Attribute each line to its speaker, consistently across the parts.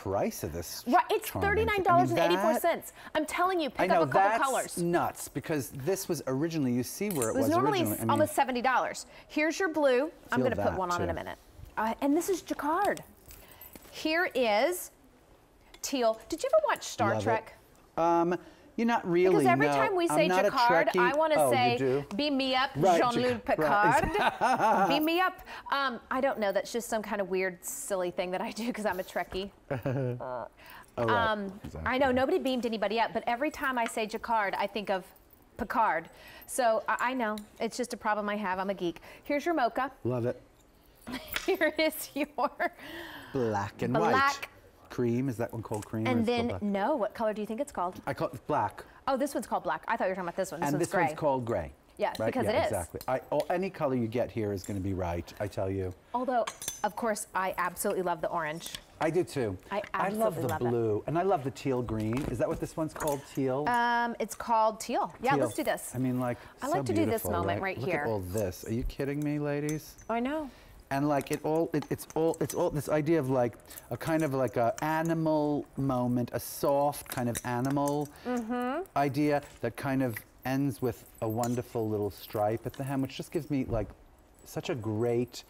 Speaker 1: price of this.
Speaker 2: Right, it's $39.84.
Speaker 1: I mean,
Speaker 2: I'm telling you, pick
Speaker 1: know
Speaker 2: up a couple
Speaker 1: that's
Speaker 2: colors.
Speaker 1: nuts because this was originally. You see where it,
Speaker 2: It was
Speaker 1: was
Speaker 2: normally
Speaker 1: originally. I mean,
Speaker 2: almost seventy dollars. Here's your blue. I'm going to put one on in a minute. Uh, and this is jacquard. Here is teal. Did you ever watch Star
Speaker 1: Love it.
Speaker 2: Trek?
Speaker 1: Um, you're not really.
Speaker 2: Because every
Speaker 1: no.
Speaker 2: time we say jacquard, I want to
Speaker 1: Oh,
Speaker 2: say,
Speaker 1: do?
Speaker 2: "Beam me up,
Speaker 1: Right,
Speaker 2: Jean-Luc
Speaker 1: Jac- right.
Speaker 2: Picard." Beam me up. Um, I don't know. That's just some kind of weird, silly thing that I do because I'm a Trekkie.
Speaker 1: Oh, right.
Speaker 2: Um,
Speaker 1: Exactly.
Speaker 2: I know nobody beamed anybody up, but every time I say Jacquard, I think of Picard. So I, I know it's just a problem I have. I'm a geek. Here's your mocha.
Speaker 1: Love it.
Speaker 2: Here is your,
Speaker 1: Black and white. Cream is that one called cream?
Speaker 2: and
Speaker 1: it
Speaker 2: then no, what color do you think it's called?
Speaker 1: I call it black.
Speaker 2: Oh, this one's called black. I thought you were talking about this one. This
Speaker 1: and
Speaker 2: one's
Speaker 1: this
Speaker 2: gray.
Speaker 1: one's called gray.
Speaker 2: Yes,
Speaker 1: right?
Speaker 2: because
Speaker 1: yeah,
Speaker 2: it is.
Speaker 1: Exactly. I, oh, any color you get here is going to be right. I tell you.
Speaker 2: Although, of course, I absolutely love the orange.
Speaker 1: I do too.
Speaker 2: I
Speaker 1: love the
Speaker 2: love it.
Speaker 1: blue, and I love the teal green. Is that what this one's called? Teal.
Speaker 2: Um, it's called teal. Yeah,
Speaker 1: Teal.
Speaker 2: let's do this.
Speaker 1: I mean, like.
Speaker 2: I
Speaker 1: so
Speaker 2: like to do this moment right
Speaker 1: Look
Speaker 2: here.
Speaker 1: at all this. Are you kidding me, ladies?
Speaker 2: I know.
Speaker 1: And like it all it, it's all it's all this idea of like a kind of like a animal moment a soft kind of animal
Speaker 2: Mm-hmm.
Speaker 1: idea that kind of ends with a wonderful little stripe at the hem which just gives me like such a great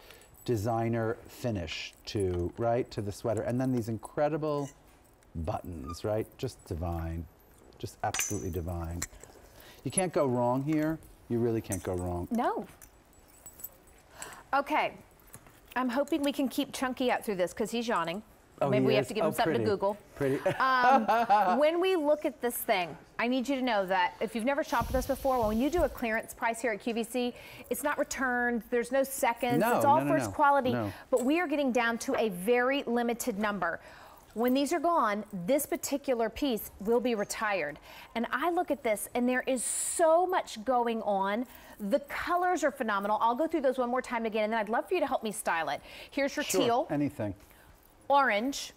Speaker 1: designer finish to right to the sweater and then these incredible buttons right just divine just absolutely divine you can't go wrong here you really can't go wrong
Speaker 2: No. Okay. I'm hoping we can keep Chunky out through this because he's yawning.
Speaker 1: Oh,
Speaker 2: Maybe we have to give him
Speaker 1: Oh,
Speaker 2: something
Speaker 1: pretty.
Speaker 2: to Google.
Speaker 1: pretty um,
Speaker 2: when we look at this thing, I need you to know that if you've never shopped with us before, well, when you do a clearance price here at QVC, it's not returned, there's no seconds,
Speaker 1: No,
Speaker 2: it's all
Speaker 1: no, no,
Speaker 2: first quality, but we are getting down to a very limited number. When these are gone, this particular piece will be retired. And I look at this and there is so much going on. The colors are phenomenal. I'll go through those one more time again and then I'd love for you to help me style it. Here's your
Speaker 1: sure
Speaker 2: teal
Speaker 1: anything
Speaker 2: orange,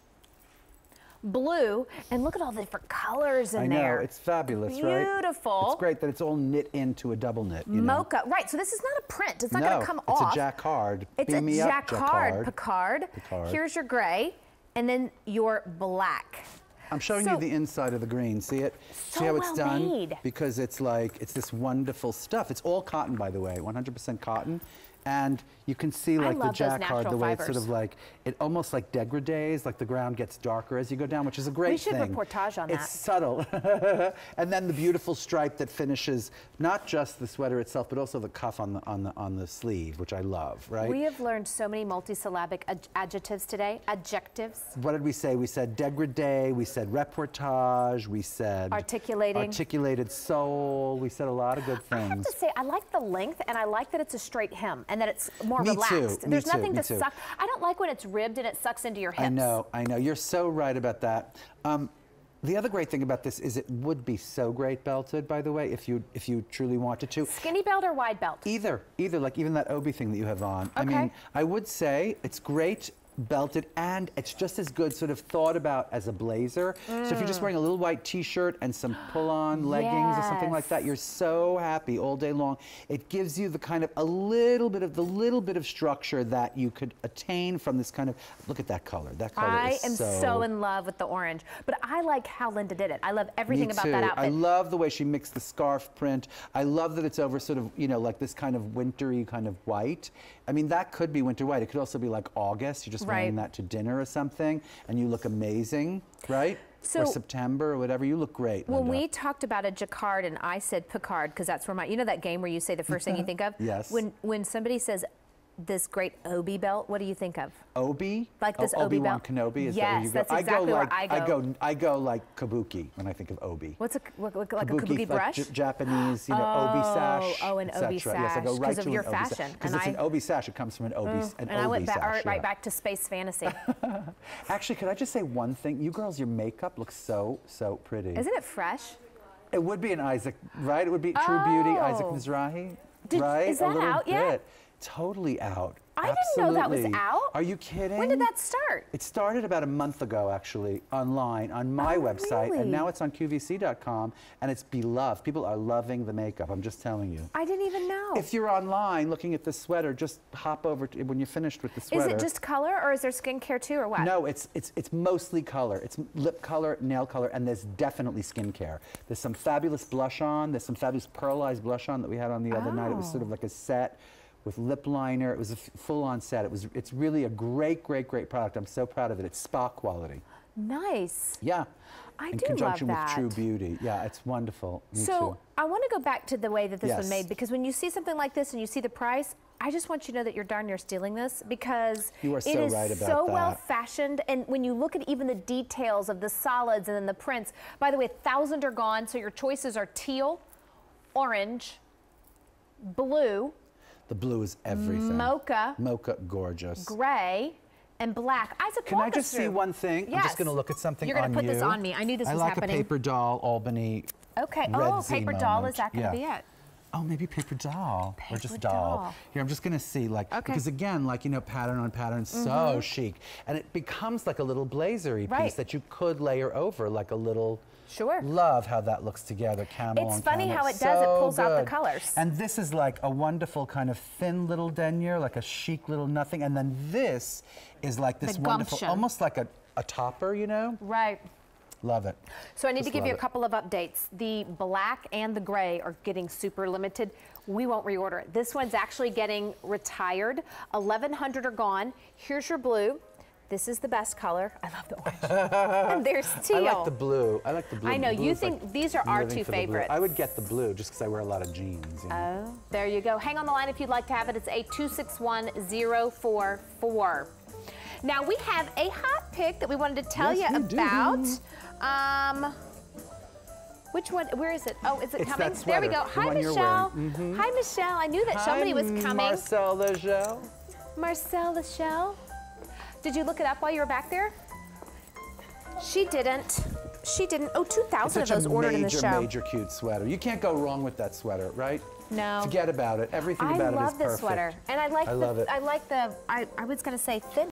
Speaker 2: blue, and look at all the different colors in
Speaker 1: I know
Speaker 2: there.
Speaker 1: it's fabulous, right?
Speaker 2: Beautiful.
Speaker 1: It's great that it's all knit into a double knit. You know?
Speaker 2: Mocha, right? So this is not a print. It's not
Speaker 1: no,
Speaker 2: going to come
Speaker 1: it's
Speaker 2: off.
Speaker 1: It's a jacquard.
Speaker 2: It's
Speaker 1: Beam
Speaker 2: a
Speaker 1: me up,
Speaker 2: jacquard,
Speaker 1: jacquard.
Speaker 2: Picard.
Speaker 1: Picard.
Speaker 2: Here's your gray, and then your black.
Speaker 1: I'm showing
Speaker 2: So-
Speaker 1: you the inside of the green. See it?
Speaker 2: So
Speaker 1: See how it's
Speaker 2: well
Speaker 1: done?
Speaker 2: made.
Speaker 1: Because it's like it's this wonderful stuff. It's all cotton, by the way, 100% cotton. And you can see like the jacquard, the way it's sort of like it almost like degrades, like the ground gets darker as you go down, which is a great thing.
Speaker 2: We should
Speaker 1: thing.
Speaker 2: reportage on
Speaker 1: it's
Speaker 2: that.
Speaker 1: subtle. and then the beautiful stripe that finishes not just the sweater itself, but also the cuff on the on the on the sleeve, which I love, right?
Speaker 2: We have learned so many multisyllabic ad- adjectives today, adjectives.
Speaker 1: what did we say? We said degradé, we said reportage, we said
Speaker 2: Articulating.
Speaker 1: articulated soul. We said a lot of good things.
Speaker 2: I have to say, I like the length, and I like that it's a straight hem, and that it's more
Speaker 1: Me too,
Speaker 2: relaxed.
Speaker 1: me
Speaker 2: There's
Speaker 1: too,
Speaker 2: nothing
Speaker 1: me
Speaker 2: to
Speaker 1: too.
Speaker 2: suck. I don't like when it's ribbed and it sucks into your hips.
Speaker 1: I know, I know. You're so right about that. Um, the other great thing about this is it would be so great belted, by the way, if you if you truly wanted to.
Speaker 2: Skinny belt or wide belt?
Speaker 1: Either, either, like even that Obi thing that you have on. I
Speaker 2: Okay.
Speaker 1: mean, I would say it's great belted and it's just as good sort of thought about as a blazer. So if you're just mm. wearing a little white t-shirt and some pull-on leggings or something like that, you're so happy all day long. It gives you the kind of a little bit of the little bit of structure that you could attain from this kind of look at that color. That color is so.
Speaker 2: I am so, in love with the orange, but I like how Linda did it. I love everything about that outfit.
Speaker 1: I love the way she mixed the scarf print. I love that it's over sort of, you know, like this kind of wintry kind of white. I mean, that could be winter white. It could also be like August. You're just wearing
Speaker 2: Right.
Speaker 1: that to dinner or something, and you look amazing, right?
Speaker 2: So-
Speaker 1: or September or whatever. You look great.
Speaker 2: when
Speaker 1: Linda.
Speaker 2: we talked about a jacquard and I said Picard because that's where my you know that game where you say the first thing you think of.
Speaker 1: Yes.
Speaker 2: When when somebody says this great Obi belt, what do you think of?
Speaker 1: Obi,
Speaker 2: Like this
Speaker 1: oh,
Speaker 2: Obi
Speaker 1: Obi-Wan
Speaker 2: belt?
Speaker 1: Kenobi. Is that where
Speaker 2: Yes,
Speaker 1: you go?
Speaker 2: that's
Speaker 1: I go
Speaker 2: where
Speaker 1: like
Speaker 2: I
Speaker 1: I
Speaker 2: go.
Speaker 1: go. I go like kabuki when I think of Obi.
Speaker 2: What's a what, like a kabuki
Speaker 1: like
Speaker 2: brush?
Speaker 1: J- Japanese, you know, obi
Speaker 2: Oh,
Speaker 1: sash.
Speaker 2: oh, an obi
Speaker 1: Yes, I go right
Speaker 2: 'cause of
Speaker 1: to
Speaker 2: your
Speaker 1: an obi
Speaker 2: fashion,
Speaker 1: Because it's
Speaker 2: I-
Speaker 1: an obi sash. It comes from an obi, mm, an
Speaker 2: and
Speaker 1: obi
Speaker 2: I went back,
Speaker 1: sash.
Speaker 2: right,
Speaker 1: yeah.
Speaker 2: back to space fantasy.
Speaker 1: Actually, could I just say one thing? You girls, your makeup looks so, so pretty.
Speaker 2: Isn't it fresh?
Speaker 1: It would be an Isaac, right? It would be True Beauty, Isaac
Speaker 2: Oh.
Speaker 1: Mizrahi,
Speaker 2: Did-
Speaker 1: right?
Speaker 2: is
Speaker 1: a
Speaker 2: that
Speaker 1: little
Speaker 2: out
Speaker 1: bit. Totally out.
Speaker 2: I didn't know that was out.
Speaker 1: Are you kidding?
Speaker 2: When did that start?
Speaker 1: It started about a month ago, actually, online on my
Speaker 2: Oh,
Speaker 1: website,
Speaker 2: really?
Speaker 1: and now it's on QVC.com, and it's beloved. People are loving the makeup. I'm just telling you.
Speaker 2: I didn't even know.
Speaker 1: If you're online looking at the sweater, just hop over to, when you're finished with the sweater.
Speaker 2: is it just color or is there skincare too or what?
Speaker 1: No, it's it's it's mostly color. It's lip color, nail color, and there's definitely skincare. There's some fabulous blush on. There's some fabulous pearlized blush on that we had on the other night. It was sort of
Speaker 2: Oh.
Speaker 1: like a set with lip liner. It was a full-on set. It was. It's really a great, great, great product. I'm so proud of it. It's spa quality.
Speaker 2: Nice.
Speaker 1: Yeah.
Speaker 2: I
Speaker 1: In
Speaker 2: do love that.
Speaker 1: In conjunction with True. Beauty. Yeah, it's wonderful. Me
Speaker 2: so
Speaker 1: too.
Speaker 2: I want to go back to the way that this was made because when you see something like this and you see the price, I just want you to know that you're darn near stealing this because
Speaker 1: so
Speaker 2: is
Speaker 1: right about
Speaker 2: so well fashioned. And when you look at even the details of the solids and then the prints, by the way, a thousand are gone, so your choices are teal, orange, blue,
Speaker 1: The blue is everything.
Speaker 2: mocha,
Speaker 1: Mocha, gorgeous.
Speaker 2: gray, and black. Isaac,
Speaker 1: Can I just see one thing? I'm just going to look at something
Speaker 2: You're gonna
Speaker 1: on
Speaker 2: put this on me. I knew this
Speaker 1: I
Speaker 2: was
Speaker 1: like
Speaker 2: happening.
Speaker 1: a paper doll, Albany.
Speaker 2: Okay. Oh, paper doll. Is that going to
Speaker 1: Yeah.
Speaker 2: be it?
Speaker 1: Oh, maybe paper doll or just doll.
Speaker 2: doll.
Speaker 1: Here, I'm just gonna see like
Speaker 2: Okay. Mm-hmm.
Speaker 1: because again, like you know, pattern on pattern, so chic, and it becomes like a little blazery
Speaker 2: Right.
Speaker 1: piece that you could layer over like a little.
Speaker 2: Sure.
Speaker 1: Love how that looks together, camel
Speaker 2: It's funny
Speaker 1: camel.
Speaker 2: how it does, it
Speaker 1: So
Speaker 2: pulls out the colors.
Speaker 1: And this is like a wonderful kind of thin little denier, like a chic little nothing, and then this is like this
Speaker 2: The
Speaker 1: wonderful,
Speaker 2: gumption.
Speaker 1: almost like a, a topper, you know?
Speaker 2: Right.
Speaker 1: Love it.
Speaker 2: So I need to give you a
Speaker 1: love it.
Speaker 2: couple of updates. The black and the gray are getting super limited. We won't reorder it. This one's actually getting retired. 1,100 are gone. Here's your blue. This is the best color. I love the orange. and there's teal.
Speaker 1: I like the blue. I like the blue.
Speaker 2: I know,
Speaker 1: The
Speaker 2: you think
Speaker 1: like
Speaker 2: these are our two
Speaker 1: blue.
Speaker 2: favorites.
Speaker 1: I would get the blue just because I wear a lot of jeans. You know?
Speaker 2: Oh, there you go. Hang on the line if you'd like to have it. It's a 261044. Now we have a hot pick that we wanted to tell
Speaker 1: Yes,
Speaker 2: you
Speaker 1: we do.
Speaker 2: Um, which one? Where is it? Oh, is it
Speaker 1: It's
Speaker 2: coming? there we go. Hi, Michelle.
Speaker 1: Mm-hmm.
Speaker 2: Hi, Michelle. I knew that somebody was coming.
Speaker 1: Marcel Legel.
Speaker 2: Marcel Michelle. Did you look it up while you were back there? She didn't. She didn't. Oh, 2,000 of those ordered
Speaker 1: major,
Speaker 2: in the show.
Speaker 1: major cute sweater. You can't go wrong with that sweater, right?
Speaker 2: No.
Speaker 1: Forget about it. Everything
Speaker 2: I
Speaker 1: about it is perfect.
Speaker 2: I love this sweater, and I like
Speaker 1: I
Speaker 2: the.
Speaker 1: love it.
Speaker 2: I like the. I, I was gonna say thin.